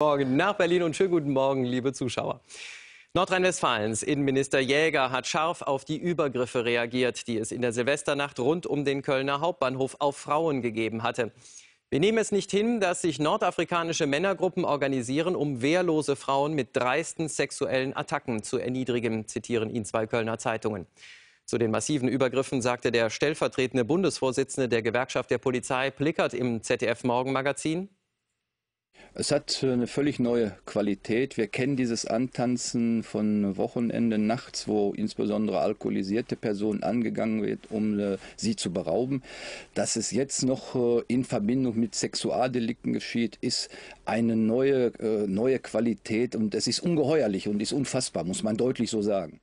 Morgen nach Berlin und schönen guten Morgen, liebe Zuschauer. Nordrhein-Westfalens Innenminister Jäger hat scharf auf die Übergriffe reagiert, die es in der Silvesternacht rund um den Kölner Hauptbahnhof auf Frauen gegeben hatte. Wir nehmen es nicht hin, dass sich nordafrikanische Männergruppen organisieren, um wehrlose Frauen mit dreisten sexuellen Attacken zu erniedrigen, zitieren ihn zwei Kölner Zeitungen. Zu den massiven Übergriffen sagte der stellvertretende Bundesvorsitzende der Gewerkschaft der Polizei Plickert im ZDF Morgenmagazin. Es hat eine völlig neue Qualität. Wir kennen dieses Antanzen von Wochenende nachts, wo insbesondere alkoholisierte Personen angegangen wird, um äh, sie zu berauben. Dass es jetzt noch äh, in Verbindung mit Sexualdelikten geschieht, ist eine neue, äh, neue Qualität und es ist ungeheuerlich und ist unfassbar, muss man deutlich so sagen.